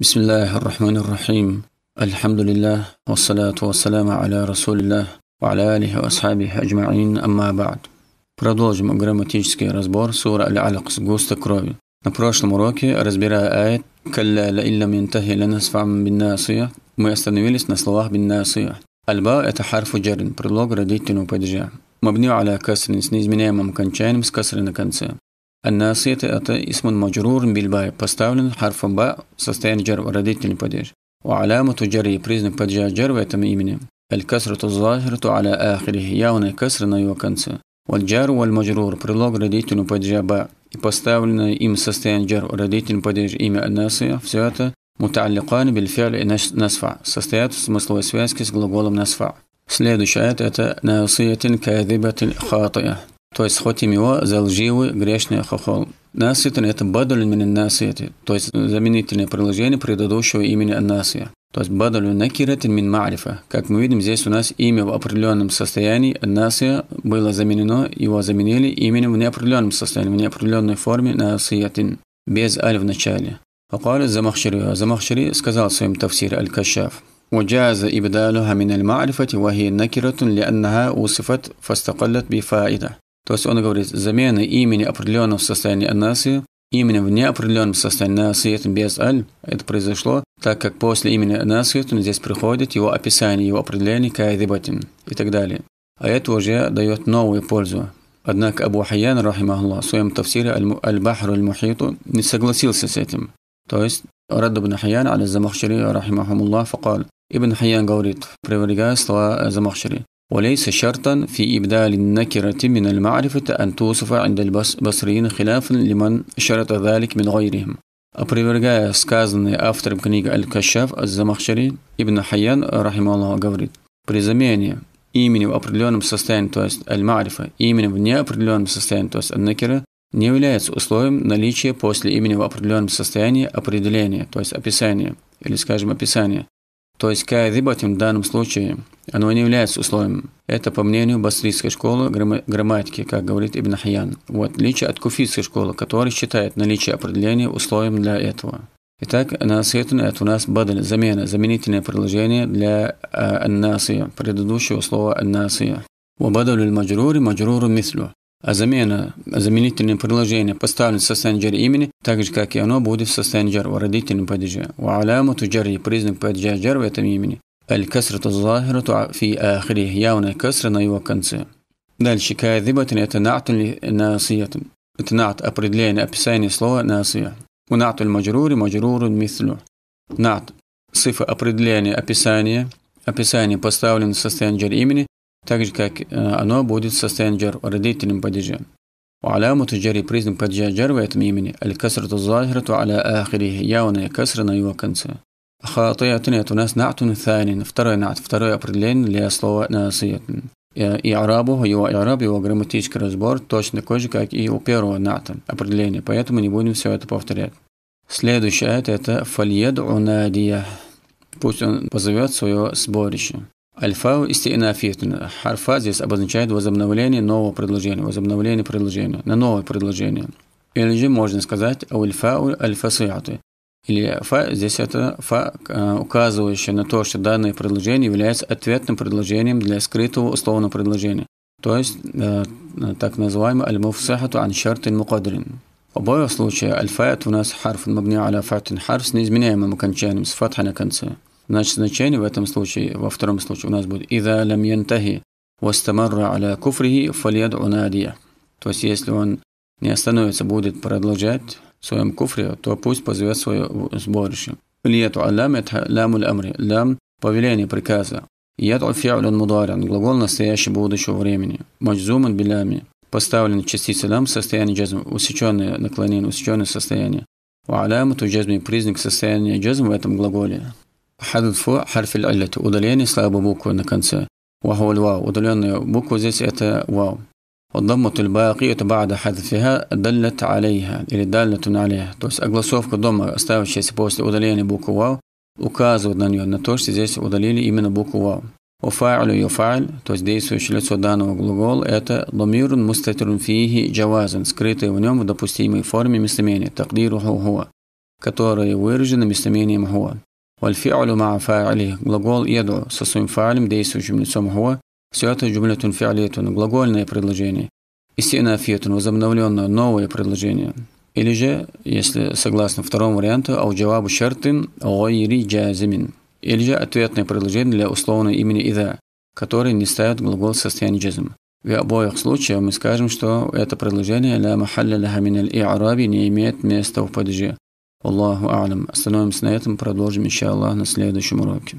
بسم الله الرحمن الرحيم الحمد لله والصلاة والسلام على رسول الله وعلى آله وأصحابه أجمعين أما بعد Продолжим грамматический разбор сура Аль-Алaq с густой крови. На прошлом уроке, разбирая аят «Калля ла илля минтахи ланасфам бин насия», мы остановились на словах бин насия. Альба – это харфу джарин, предлог родительного падежа. Мабню аля касрин с неизменяемым окончанием с касрой на конце. الناصية это اسم مجرور بالباء поставлен حرفом باء в состоянии جر родительный падеж وعلامة جره признак падежа جر в этом имени الكسرة الظاهرة على آخره явная кесра на его конце والجار والمجرور предлог родительного падежа باء и поставленное им состояние جر родительный падеж имя الناصية все это متعلقان بالفعل نسفع состоят в смысловой связке с глаголом نسفع Следующая аят это «Насиятин кадибатин хатая». то есть хотим его за лживый грешный хохол. Наситан – это бадаль мин насити, то есть заменительное приложение предыдущего имени насия. То есть бадалю накиратин мин ма'рифа. Как мы видим, здесь у нас имя в определенном состоянии, насия было заменено, его заменили именем в неопределенном состоянии, в неопределенной форме насиятин, без аль в начале. فقال الزمخشري الزمخشري сказал в своем тафсире Аль-Кашаф وجاز إبدالها من المعرفة وهي نكرة لأنها وصفت فاستقلت بفائدة то есть он говорит, замена имени определенного состояния анасы именем в неопределенном состоянии насиятом без аль, это произошло, так как после имени насиятун здесь приходит его описание, его определение кайдибатин и так далее. А это уже дает новую пользу. Однако Абу Хайян, рахимахуллах, в своем тафсире Аль-Бахру Аль-Мухиту не согласился с этим. То есть Рад ибн Хайян, аля Замахшари, рахимахумуллах, факал. Ибн Хайян говорит, приводя слова Замахшари. وليس شرطا في إبدال النكرة من المعرفة أن توصف عند البصريين خلافا لمن شرط ذلك من غيرهم Опровергая сказанное автором книги Аль-Кашаф Аз-Замахшари, Ибн Хайян, рахималлах, говорит, при замене имени в определенном состоянии, то есть аль-марифа, именем в неопределенном состоянии, то есть аль-накира, не является условием наличия после имени в определенном состоянии определения, то есть описания, или, скажем, описания. То есть каядибатим в данном случае, оно не является условием. Это по мнению басрийской школы грамматики, как говорит Ибн Хаян. В отличие от куфийской школы, которая считает наличие определения условием для этого. Итак, наситун – это у нас бадаль, замена, заменительное предложение для аннасия, предыдущего слова аннасия. وبدل المجرور مجرور مثله а замена, заменительное предложение поставлено в состоянии джари имени, так же, как и оно будет в состоянии джар в родительном падеже. У алямату джари, признак падежа джар в этом имени. Аль-касрату захирату фи ахри, явная касра на его конце. Дальше, каадибатин это на'тун насиятун. Это на'т, определение, описание слова насия. У на'ту аль-маджрури маджрурун мислю. На'т, цифра определения, описание, описание поставлено в состоянии джар имени, так же, как оно будет в состоянии джар, родительным падеже. وعلامة الجر признак падежа джар в этом имени аль-касрату захирату аля ахирихи, явная касра на его конце. Хатиятуняту нас натун танин. Второй нат, второе определение для слова насиятун. Э, и арабу, его араб, его грамматический разбор точно такой же, как и у первого ната определения, поэтому не будем все это повторять. Следующий аят – это «Фальед унадия». Пусть он позовет свое сборище. Альфау истинафитн. Харфа здесь обозначает возобновление нового предложения, возобновление предложения, на новое предложение. Или же можно сказать «Аульфау альфасиаты». Или фа, здесь это фа, указывающее на то, что данное предложение является ответным предложением для скрытого условного предложения. То есть, так называемый аль-муфсахату ан шартин мукадрин. В обоих случаях альфа это у нас харф мабни аля фатин харф с неизменяемым окончанием, с фатха на конце. Значит, значение в этом случае, во втором случае у нас будет «Ида лам янтахи вастамарра аля куфрихи фальяд'у надия». То есть, если он не остановится, будет продолжать в своем куфре, то пусть позовет свое сборище. Лиету аллам – это лямуль амри, лям – повеление, приказа. Яд'у фи'люн мударян – глагол настоящего будущего времени. Маджзуман билями – поставлен частицы лям в состоянии джазм, усеченное наклонение, усеченное состояние. Уалямату джазми – признак состояния джазм в этом глаголе. Хаддфу – харфиль аллет – удаление слабой буквы на конце. Вахуаль вау – удаленная буква здесь – это вау. والضمة الباقية بعد حذفها دلت عليها или دالة عليها то есть огласовка дома оставшаяся после удаления буквы واو указывает на нее на то, что здесь удалили именно букву واو وفاعل يفعل то есть действующее лицо данного глагола это ضمير مستتر فيه جوازا скрытый в нем в допустимой форме местоимения تقديره هو которые выражены местоимением «хуа». Вальфи'алю ма фа'или, глагол «ед'у» со своим фа'илем, действующим лицом «хуа», все это джумлятун фи'алиятун, глагольное предложение. Истинафиятун, возобновленное новое предложение. Или же, если согласно второму варианту, ауджавабу шартин гойри джазимин. Или же ответное предложение для условного имени «ида», который не ставит глагол в состоянии джазм. В обоих случаях мы скажем, что это предложение «ля махалля ляха мин аль не имеет места в падеже. Аллаху а'лам. Остановимся на этом, продолжим, иншаллах, на следующем уроке.